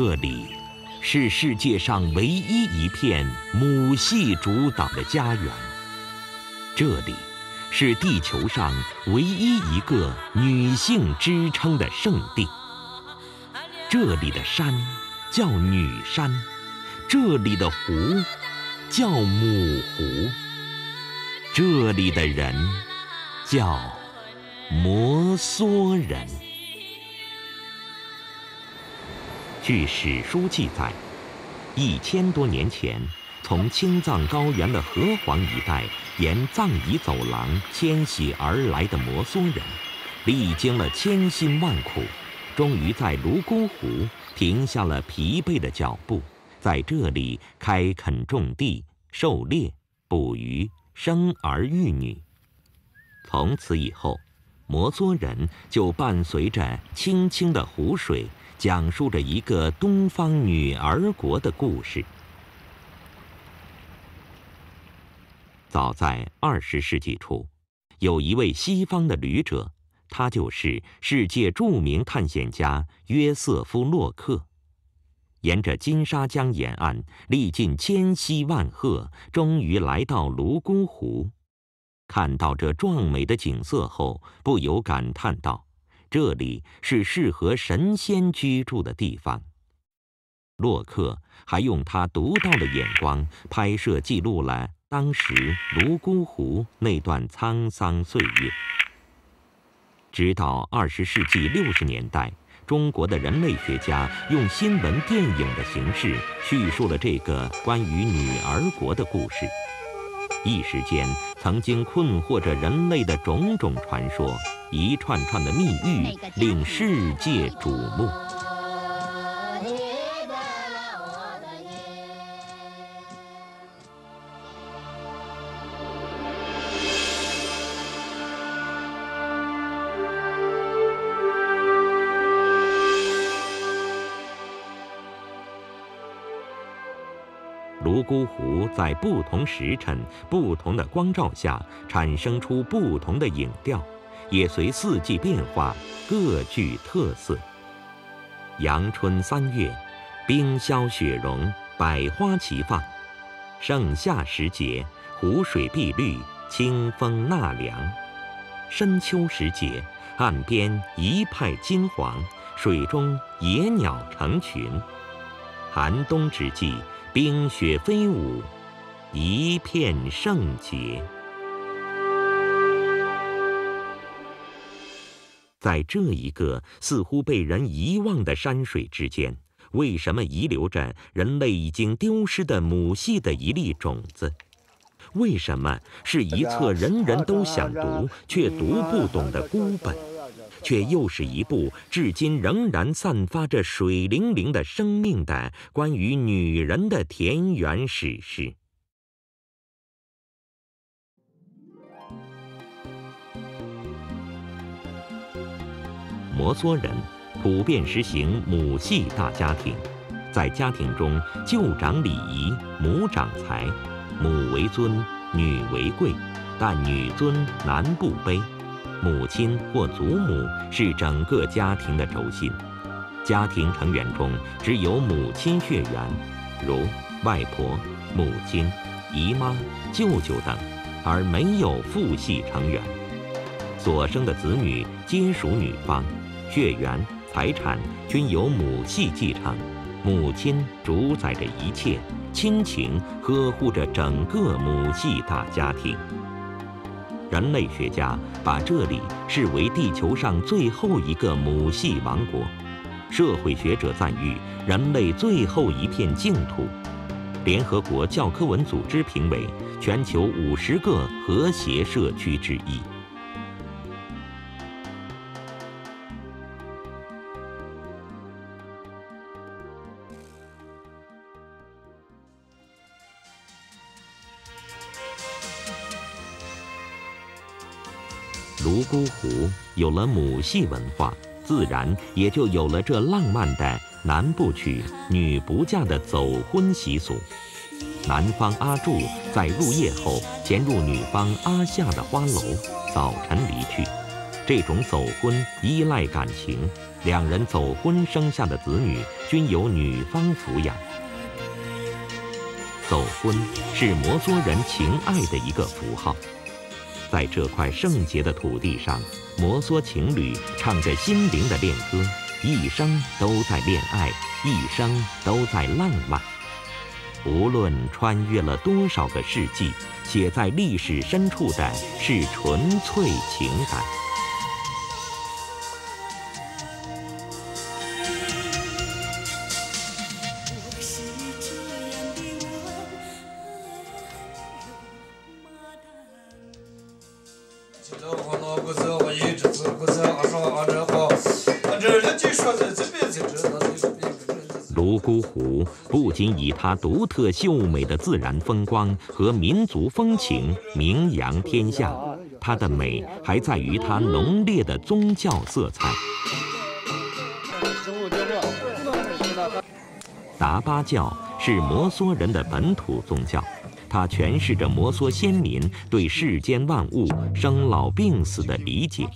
这里是世界上唯一一片母系主导的家园，这里是地球上唯一一个女性支撑的圣地。这里的山叫女山，这里的湖叫母湖，这里的人叫摩梭人。据史书记载，一千多年前，从青藏高原的河湟一带沿藏彝走廊迁徙而来的摩梭人，历经了千辛万苦，终于在泸沽湖停下了疲惫的脚步，在这里开垦种地、狩猎、捕鱼、生儿育女。从此以后，摩梭人就伴随着清清的湖水。讲述着一个东方女儿国的故事。早在二十世纪初，有一位西方的旅者，他就是世界著名探险家约瑟夫·洛克。沿着金沙江沿岸，历尽千辛万壑，终于来到泸沽湖。看到这壮美的景色后，不由感叹道。这里是适合神仙居住的地方。洛克还用他独到的眼光拍摄记录了当时泸沽湖那段沧桑岁月。直到二十世纪六十年代，中国的人类学家用新闻电影的形式叙述了这个关于女儿国的故事。一时间，曾经困惑着人类的种种传说。一串串的密语令世界瞩目。泸沽湖在不同时辰、不同的光照下，产生出不同的影调。也随四季变化，各具特色。阳春三月，冰消雪融，百花齐放；盛夏时节，湖水碧绿，清风纳凉；深秋时节，岸边一派金黄，水中野鸟成群；寒冬之际，冰雪飞舞，一片圣洁。在这一个似乎被人遗忘的山水之间，为什么遗留着人类已经丢失的母系的一粒种子？为什么是一册人人都想读却读不懂的孤本，却又是一部至今仍然散发着水灵灵的生命的关于女人的田园史诗？摩梭人普遍实行母系大家庭，在家庭中舅长礼仪，母长财，母为尊，女为贵，但女尊男不卑。母亲或祖母是整个家庭的轴心，家庭成员中只有母亲血缘，如外婆、母亲、姨妈、舅舅等，而没有父系成员。所生的子女皆属女方。血缘、财产均由母系继承，母亲主宰着一切，亲情呵护着整个母系大家庭。人类学家把这里视为地球上最后一个母系王国，社会学者赞誉人类最后一片净土。联合国教科文组织评为全球五十个和谐社区之一。泸沽湖有了母系文化，自然也就有了这浪漫的男不娶、女不嫁的走婚习俗。男方阿柱在入夜后潜入女方阿夏的花楼，早晨离去。这种走婚依赖感情，两人走婚生下的子女均由女方抚养。走婚是摩梭人情爱的一个符号，在这块圣洁的土地上，摩梭情侣唱着心灵的恋歌，一生都在恋爱，一生都在浪漫。无论穿越了多少个世纪，写在历史深处的是纯粹情感。泸沽湖不仅以它独特秀美的自然风光和民族风情名扬天下，它的美还在于它浓烈的宗教色彩。达巴教是摩梭人的本土宗教，它诠释着摩梭先民对世间万物生老病死的理解。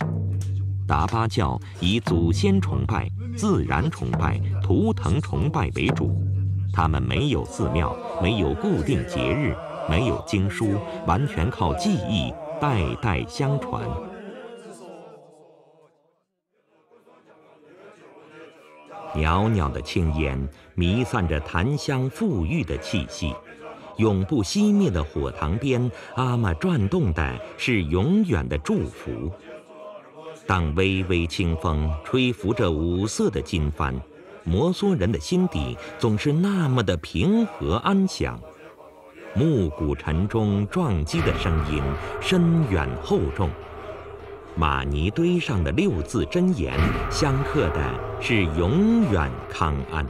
达巴教以祖先崇拜、自然崇拜、图腾崇拜为主，他们没有寺庙，没有固定节日，没有经书，完全靠记忆代代相传。袅袅的青烟弥散着檀香馥郁的气息，永不熄灭的火塘边，阿玛转动的是永远的祝福。当微微清风吹拂着五色的金幡，摩梭人的心底总是那么的平和安详。暮鼓晨钟撞击的声音深远厚重，玛尼堆上的六字真言相克的是永远康安。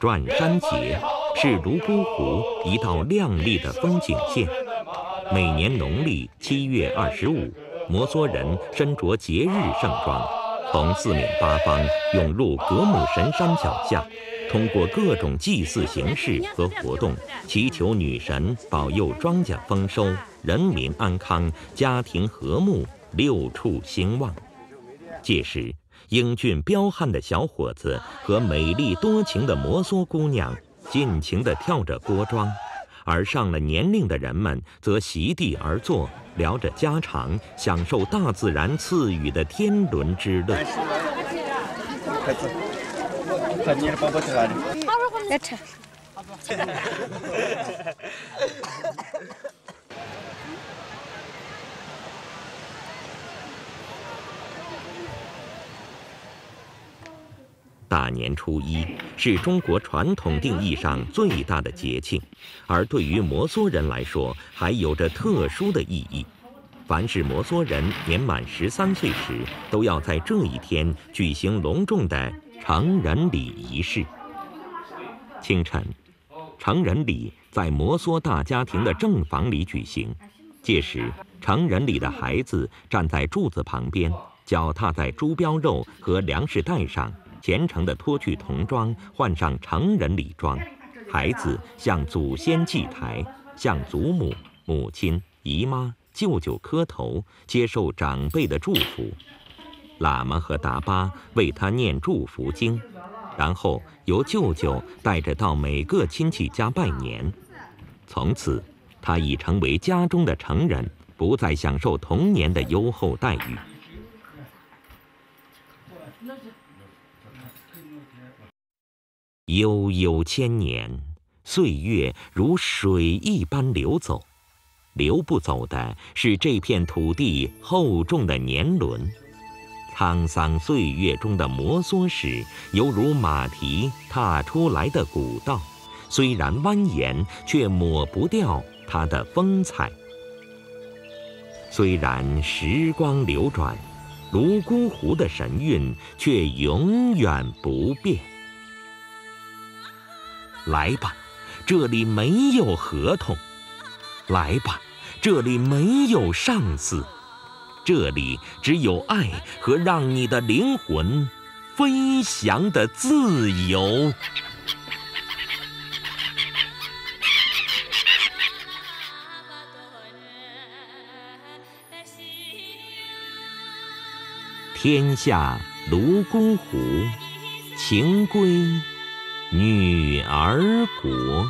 转山节是泸沽湖一道亮丽的风景线。每年农历七月二十五，摩梭人身着节日盛装，从四面八方涌入格姆神山脚下，通过各种祭祀形式和活动，祈求女神保佑庄稼丰收、人民安康、家庭和睦、六畜兴旺。届时。英俊彪悍的小伙子和美丽多情的摩梭姑娘尽情地跳着锅庄，而上了年龄的人们则席地而坐，聊着家常，享受大自然赐予的天伦之乐。大年初一是中国传统定义上最大的节庆，而对于摩梭人来说，还有着特殊的意义。凡是摩梭人年满十三岁时，都要在这一天举行隆重的成人礼仪式。清晨，成人礼在摩梭大家庭的正房里举行。届时，成人礼的孩子站在柱子旁边，脚踏在猪膘肉和粮食袋上。虔诚地脱去童装，换上成人礼装，孩子向祖先祭台，向祖母、母亲、姨妈、舅舅磕头，接受长辈的祝福。喇嘛和达巴为他念祝福经，然后由舅舅带着到每个亲戚家拜年。从此，他已成为家中的成人，不再享受童年的优厚待遇。悠悠千年，岁月如水一般流走，流不走的是这片土地厚重的年轮。沧桑岁月中的摩梭史，犹如马蹄踏出来的古道，虽然蜿蜒，却抹不掉它的风采。虽然时光流转，泸沽湖的神韵却永远不变。来吧，这里没有合同；来吧，这里没有上司，这里只有爱和让你的灵魂飞翔的自由。天下泸沽湖，情归女儿国。